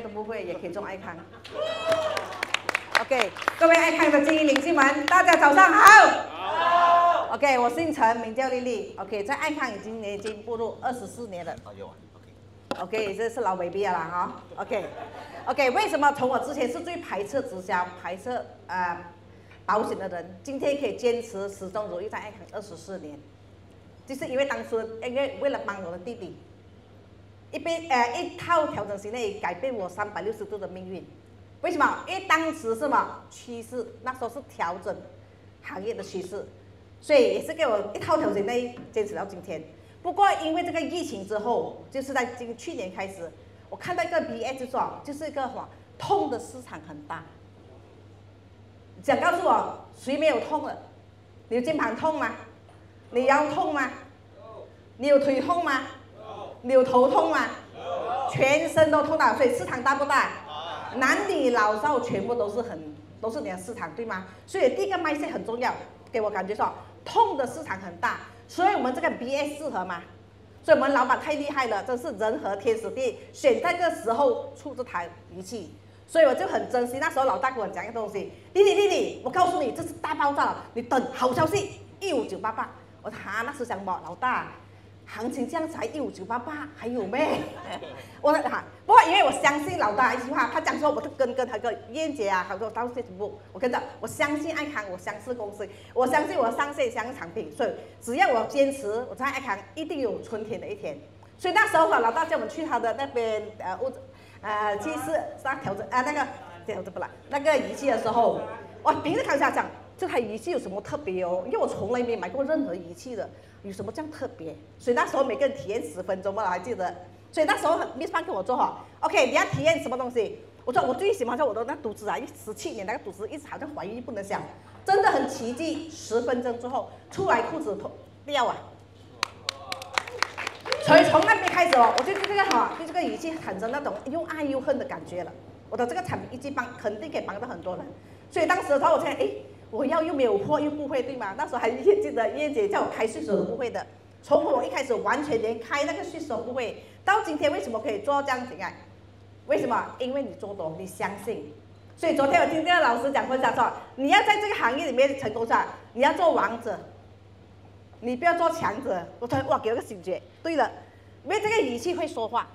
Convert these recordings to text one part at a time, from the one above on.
都不会，也可以中爱康。OK，各位爱康的精英领袖们，大家早上好。OK，我姓陈，名叫丽丽。OK，在爱康已经已经步入二十四年了。OK。OK，这是老 baby 了哈。OK。OK，为什么从我之前是最排斥直销、排斥呃保险的人，今天可以坚持始终如一在爱康二十四年，就是因为当初因为为了帮我的弟弟。一边呃一套调整型内改变我三百六十度的命运，为什么？因为当时什么趋势？那时候是调整行业的趋势，所以也是给我一套调整内坚持到今天。不过因为这个疫情之后，就是在今去年开始，我看到一个 B S 说，就是一个什么痛的市场很大。想告诉我谁没有痛了？你肩膀痛吗？你腰痛吗？你有腿痛吗？你有头痛吗？全身都痛到，所以市场大不大？男女老少全部都是很都是你的市场，对吗？所以第一个卖线很重要，给我感觉说痛的市场很大，所以我们这个 B S 适合吗？所以我们老板太厉害了，真是人和天时地，选在这个时候出这台仪器，所以我就很珍惜。那时候老大跟我讲一个东西，弟弟弟弟，我告诉你这是大爆炸了，你等好消息，一五九八八。我说哈，那是什么？老大。行情这样才一五九八八，还有咩？我哈，不过因为我相信老大一句话，他讲说我就跟跟他个燕姐啊，他说到这部，我跟着我相信爱康，我相信公司，我相信我上线相信产品，所以只要我坚持，我在爱康一定有春天的一天。所以那时候老大叫我们去他的那边呃屋子呃去试上调整啊那个调整不啦那个仪器的时候，哇，平时看下讲这台仪器有什么特别哦？因为我从来没买过任何仪器的。有什么这样特别？所以那时候每个人体验十分钟嘛，我还记得。所以那时候 Miss Pan 跟我做哈，OK，你要体验什么东西？我说我最喜欢做我的那肚子啊，一十七年那个肚子一直好像怀孕不能想，真的很奇迹。十分钟之后出来裤子脱掉啊！所以从那边开始哦，我就对这个哈，对这个仪器产生那种又爱又恨的感觉了。我的这个产品一记帮肯定可以帮到很多人。所以当时的时候我在哎。我要又没有货又不会对吗？那时候还记得叶姐叫我开税手都不会的，从我一开始完全连开那个税手不会，到今天为什么可以做到这样子啊？为什么？因为你做多，你相信。所以昨天我听这个老师讲分享说，你要在这个行业里面成功上，你要做王者，你不要做强者。我突然哇，给了个醒觉。对了，因为这个语气会说话。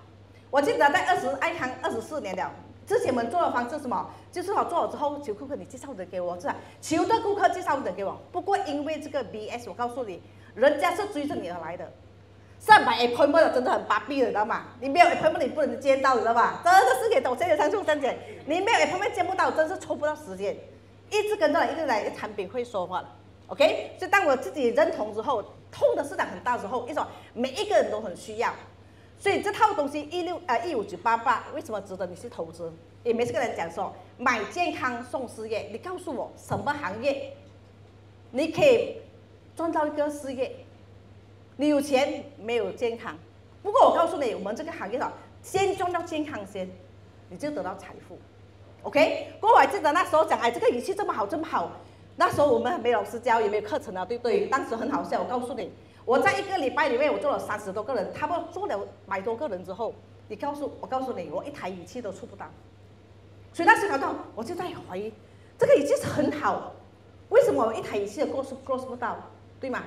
我记得在二十爱康二十四年了。之前我们做的方式什么？就是我做了之后，求顾客你介绍人给我，是吧？求的顾客介绍人给我。不过因为这个 BS，我告诉你，人家是追着你而来的。上百 appointment 真的很巴闭的，知道吗？你没有 appointment 你不能见到，你知道吧？真的是给我现在上众三姐，你没有 appointment 见不到，真是抽不到时间。一直跟着来，一直来，产品会说话。OK，所以当我自己认同之后，痛的市场很大之后，一种每一个人都很需要。所以这套东西一六呃一五九八八，为什么值得你去投资？也没这个人讲说买健康送事业，你告诉我什么行业，你可以赚到一个事业？你有钱没有健康？不过我告诉你，我们这个行业的先赚到健康先，你就得到财富。OK？过我还记得那时候讲，哎，这个仪器这么好，这么好，那时候我们没老师教，也没有课程啊，对不对？当时很好笑，我告诉你。我在一个礼拜里面，我做了三十多个人，他们做了百多个人之后，你告诉我，告诉你，我一台仪器都出不到。所以那时候，我就在怀疑，这个仪器是很好，为什么我一台仪器都过出过不到，对吗？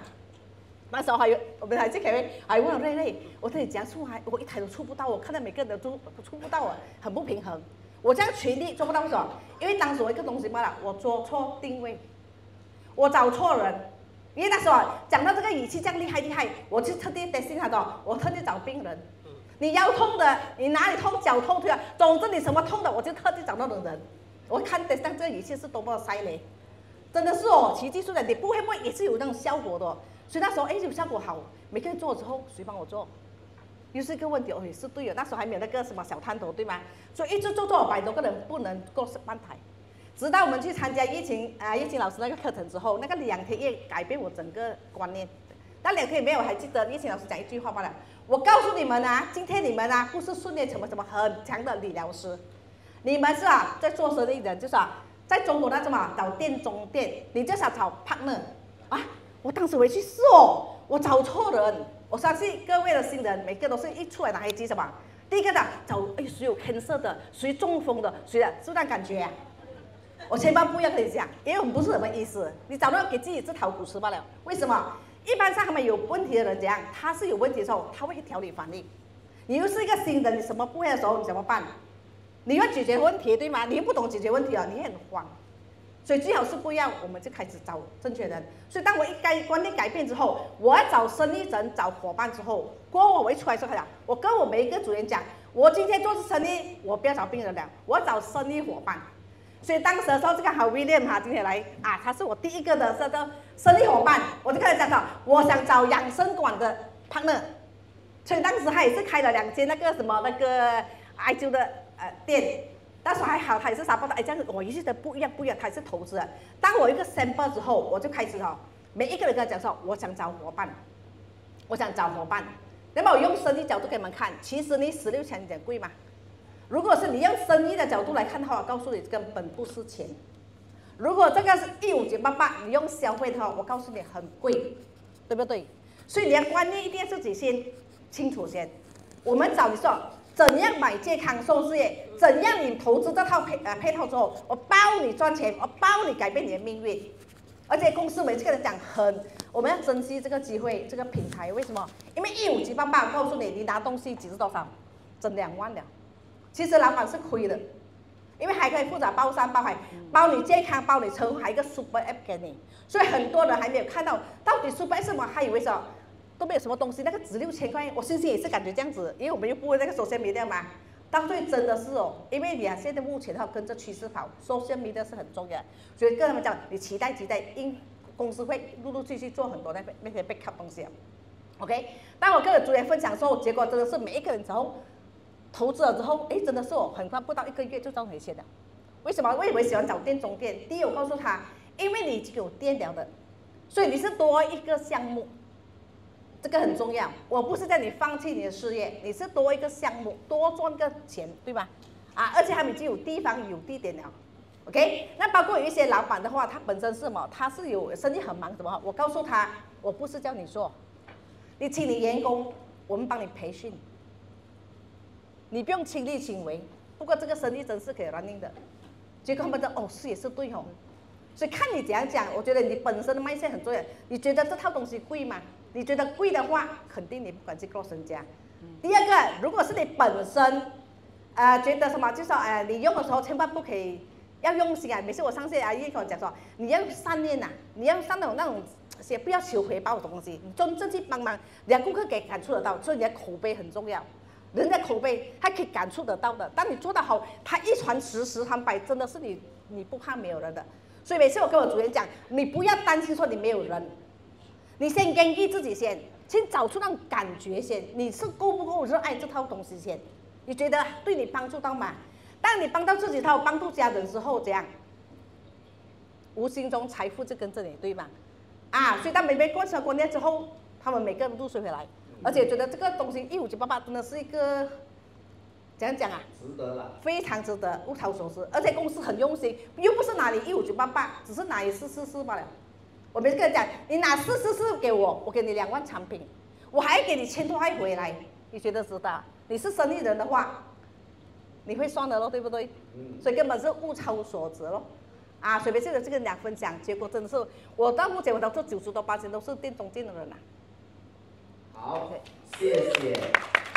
那时候还有我们还在开会，还问瑞瑞，我这里讲出来，我一台都出不到，我看到每个人都出不到啊，很不平衡。我这样全力做不到为什么？因为当时我一个东西嘛了，我做错定位，我找错人。因为那时候讲到这个仪器这样厉害厉害，我就特地担心他的，我特地找病人。你腰痛的，你哪里痛，脚痛对啊，总之你什么痛的，我就特地找到的人。我看得上这个仪器是多么犀利，真的是哦，奇迹出来，你不会不会也是有那种效果的。所以那时候哎，有效果好，每个人做之后，谁帮我做？又是一个问题哦，也是对的。那时候还没有那个什么小探头对吗？所以一直做做百多个人不能过半台。直到我们去参加疫情啊，疫情老师那个课程之后，那个两天也改变我整个观念。那两天里面我还记得疫情老师讲一句话罢了。我告诉你们啊，今天你们啊不是训练什么什么很强的理疗师，你们是啊在做生意的，就是啊在中国那什么找店中店，你就想找 partner 啊。我当时回去试哦，我找错人。我相信各位的新人，每个都是一出来拿一机什么第一个的找哎谁有 cancer 的，谁中风的，谁的，是不是感觉？我千万不要跟你讲，因为我们不是什么意思，你找到给自己自讨苦吃罢了。为什么？一般上他们有问题的人怎样？他是有问题的时候，他会调理反应。你又是一个新人，你什么不会的时候，你怎么办？你要解决问题，对吗？你又不懂解决问题啊，你很慌。所以最好是不要，我们就开始找正确人。所以当我一改观念改变之后，我要找生意人、找伙伴之后，过后我一出来之后讲，我跟我每一个组员讲，我今天做生意，我不要找病人了，我要找生意伙伴。所以当时的时候，这个好 William 哈，今天来啊，他是我第一个的这个生意伙伴，我就跟他讲说，我想找养生馆的 partner。所以当时他也是开了两间那个什么那个艾灸的呃店，但是还好他也是啥不的，哎这样子我一直都不一样不一样，他也是投资的。当我一个 sample 之后，我就开始哈，每一个人跟他讲说，我想找伙伴，我想找伙伴。那么我用生意角度给你们看，其实你十六千点贵吗？如果是你用生意的角度来看的话，我告诉你根本不是钱。如果这个是一五九八八，你用消费的话，我告诉你很贵，对不对？所以你的观念一定要自己先清楚先。我们找你说怎样买健康瘦事业，怎样你投资这套配呃配套之后，我包你赚钱，我包你改变你的命运。而且公司每次跟人讲很，我们要珍惜这个机会，这个平台为什么？因为一五九八八，告诉你，你拿东西几是多少？整两万了。其实老板是亏的，因为还可以负责包山包海，包你健康，包你车，还一个 super app 给你，所以很多人还没有看到到底 super app 什么，还以为说都没有什么东西，那个值六千块，我心心也是感觉这样子，因为我们又不会那个首先没掉嘛，到最真的是哦，因为你啊现在目前的话跟着趋势跑，首先没掉是很重要，所以跟他们讲，你期待期待，因公司会陆陆续续做很多那那些 backup 东西，OK，当我跟着组员分享之后，结果真的是每一个人从投资了之后，哎，真的是我很快不到一个月就赚回钱了。为什么？为什么喜欢找店中店？第一，我告诉他，因为你已经有店了的，所以你是多一个项目，这个很重要。我不是叫你放弃你的事业，你是多一个项目，多赚个钱，对吧？啊，而且他们已经有地方有地点了，OK？那包括有一些老板的话，他本身是什么？他是有生意很忙，什么？我告诉他，我不是叫你做，你请你员工，我们帮你培训。你不用亲力亲为，不过这个生意真是可以 running 的。结果他们的哦是也是对哦，所以看你怎样讲，我觉得你本身的卖线很重要。你觉得这套东西贵吗？你觉得贵的话，肯定你不敢去做身家。第二个，如果是你本身，呃，觉得什么，就说呃，你用的时候千万不可以要用心啊。每次我上线阿姨跟我讲说，你要善念呐，你要上那种那种些不要求回报的东西，你真正去帮忙，你的顾客给感触得到，所以你的口碑很重要。人家口碑还可以感触得到的，当你做得好，他一传十，十传百，真的是你你不怕没有人的。所以每次我跟我主人讲，你不要担心说你没有人，你先根据自己先，先找出那种感觉先，你是够不够热爱这套东西先？你觉得对你帮助到吗？当你帮到自己，他有，帮助家人之后，怎样？无形中财富就跟着你，对吧？啊，所以当每每过生过年之后，他们每个人都睡回来。而且觉得这个东西一五九八八真的是一个怎样讲啊？值得了，非常值得，物超所值。而且公司很用心，又不是拿你一五九八八，只是拿你四四四罢了。我没跟你讲，你拿四四四给我，我给你两万产品，我还给你千多块回来，你觉得值得？你是生意人的话，你会算的咯，对不对？嗯。所以根本是物超所值咯。啊，随便现在这个两分享，结果真的是，我到目前我都做九十多八千都是店中店的人呐。好，谢谢。